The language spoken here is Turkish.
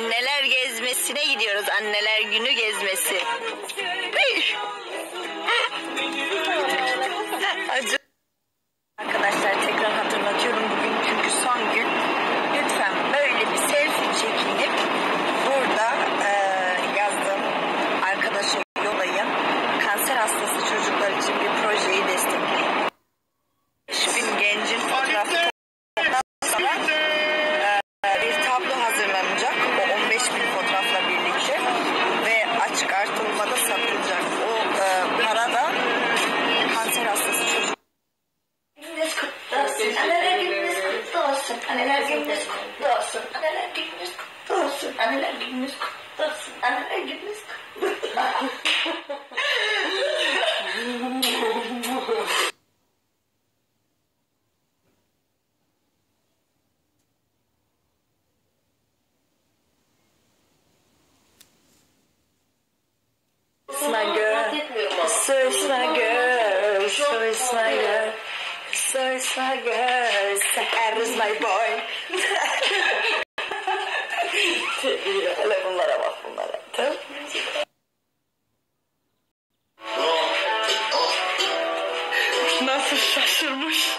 Anneler gezmesine gidiyoruz. Anneler günü gezmesi. Olsun. Anneler gününüz kutlu olsun. Anneler gününüz kutlu olsun. Anneler gününüz kutlu olsun. Anneler gününüz kutlu olsun. Anneler gününüz kutlu olsun. my girl. So is my girl. So is my girl. So Sagar, Seher is my boy. Hele bunlara bak bunlara. Tamam. Nasıl şaşırmış.